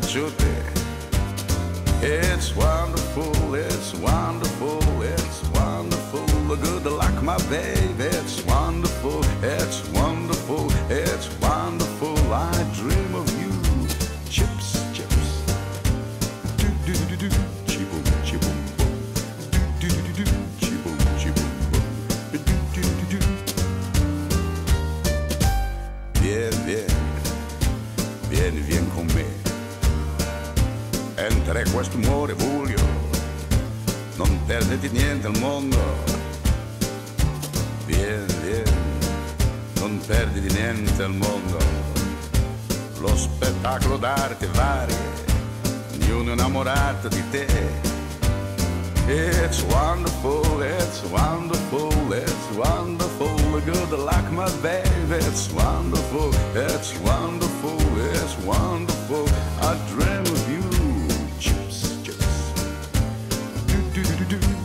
Tu sono piaciuti. It's wonderful, it's wonderful, it's wonderful. The good luck, my baby. It's wonderful, it's wonderful, Entra questo amore buio, non perditi niente al mondo. Vieni, vieni, non perdi di niente al mondo. Lo spettacolo d'arte varie, ognuno innamorato di te. It's wonderful, it's wonderful, it's wonderful. Good luck, my baby. It's wonderful, it's wonderful, it's wonderful. I dream of you. Do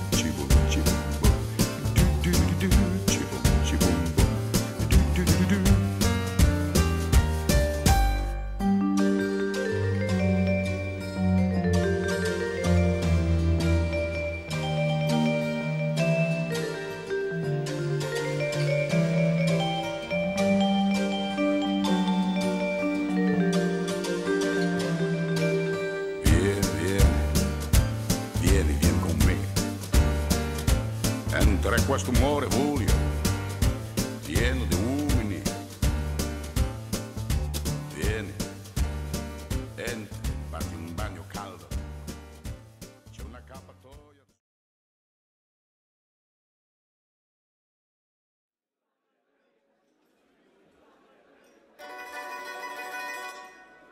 entra, fatti un bagno caldo.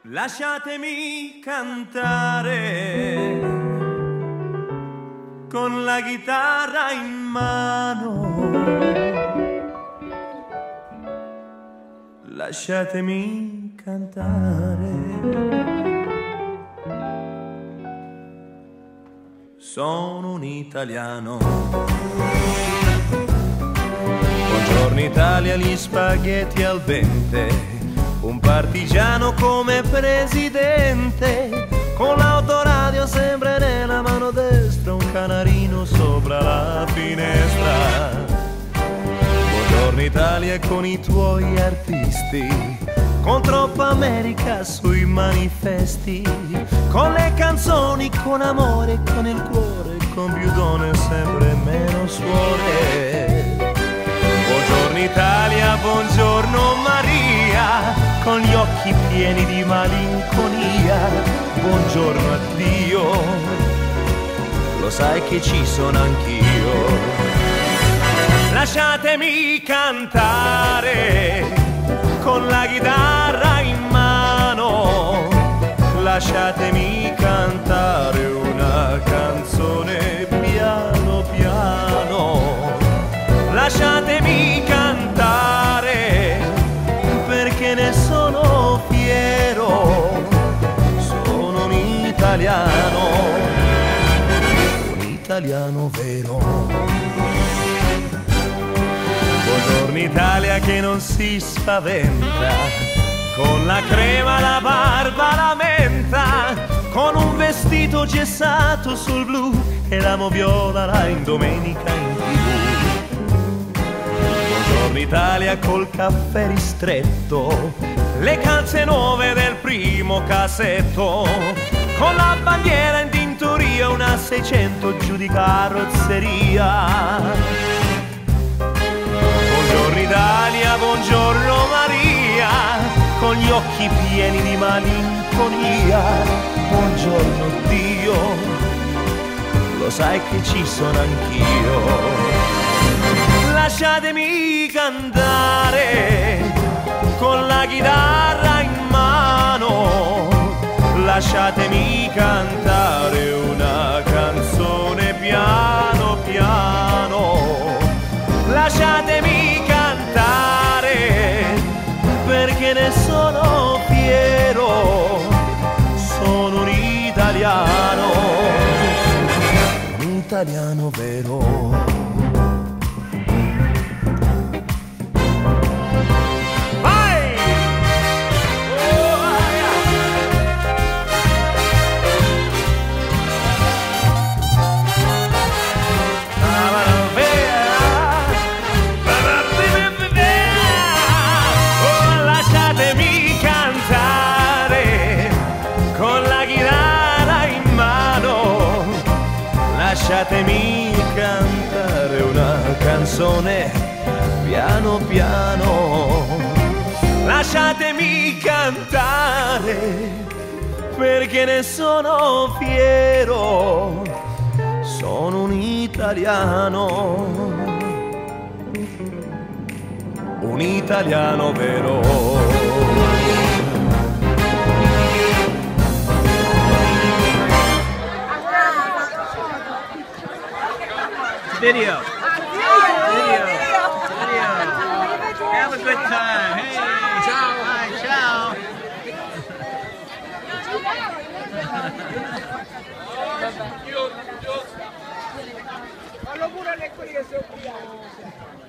Lasciatemi cantare con la chitarra in mano. Lasciatemi cantare. Sono un italiano. Buongiorno Italia, gli spaghetti al dente. Un partigiano come presidente, con l'autoradio sempre nella mano destra, un canarino sopra la finestra. Buongiorno Italia con i tuoi artisti, con troppa America sui manifesti, con le canzoni, con amore, con il cuore, con più donne sempre meno suore. Buongiorno Italia, buongiorno Maria, con gli occhi pieni di malinconia. Buongiorno a Dio, lo sai che ci sono anch'io. Lasciatemi cantare con la chitarra in mano. Lasciatemi cantare una canzone piano piano. Lasciatemi cantare perché ne sono fiero. Sono un italiano, un italiano vero. Buongiorno Italia che non si spaventa, con la crema la barba la menta, con un vestito gessato sul blu e la moviola là in domenica in tv. Buongiorno Italia col caffè ristretto, le calze nuove del primo cassetto, con la bandiera in tintoria, una 600 giù di carrozzeria. Italia, buongiorno Maria, con gli occhi pieni di malinconia. Buongiorno Dio, lo sai che ci sono anch'io. Lasciatemi cantare con la chitarra in mano. Lasciatemi cantare una canzone piano piano. Lasciatemi cantare perché ne sono fiero, sono un italiano, un italiano vero. Un italiano vero. Video. Video. Video. Have a good time. Ciao. Hi, ciao. Pure alle quelli che sono qui.